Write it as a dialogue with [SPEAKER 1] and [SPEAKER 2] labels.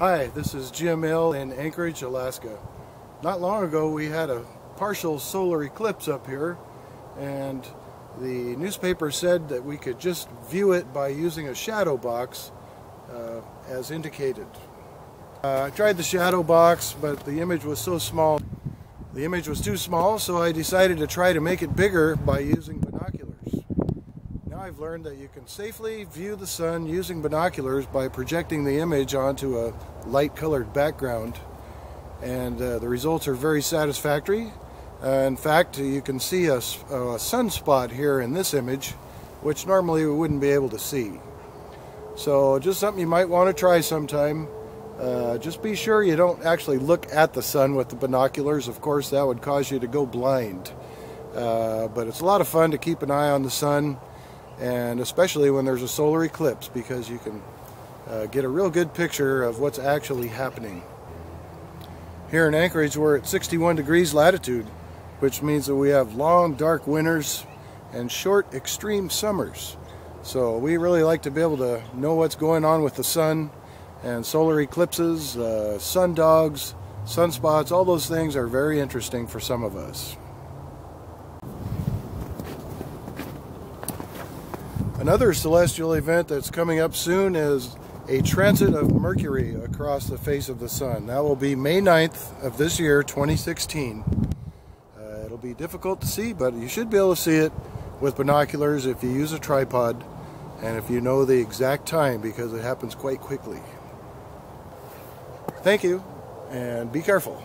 [SPEAKER 1] Hi, this is Jim L in Anchorage, Alaska. Not long ago we had a partial solar eclipse up here and the newspaper said that we could just view it by using a shadow box uh, as indicated. Uh, I tried the shadow box but the image was so small. The image was too small so I decided to try to make it bigger by using binoculars. Now I've learned that you can safely view the sun using binoculars by projecting the image onto a light colored background and uh, the results are very satisfactory. Uh, in fact, you can see a, a sunspot here in this image which normally we wouldn't be able to see. So just something you might want to try sometime. Uh, just be sure you don't actually look at the sun with the binoculars. Of course, that would cause you to go blind. Uh, but it's a lot of fun to keep an eye on the sun and especially when there's a solar eclipse because you can uh, get a real good picture of what's actually happening. Here in Anchorage we're at 61 degrees latitude which means that we have long dark winters and short extreme summers. So we really like to be able to know what's going on with the sun and solar eclipses, uh, sun dogs, sunspots, all those things are very interesting for some of us. Another celestial event that's coming up soon is a transit of Mercury across the face of the sun. That will be May 9th of this year, 2016. Uh, it'll be difficult to see, but you should be able to see it with binoculars if you use a tripod and if you know the exact time because it happens quite quickly. Thank you and be careful.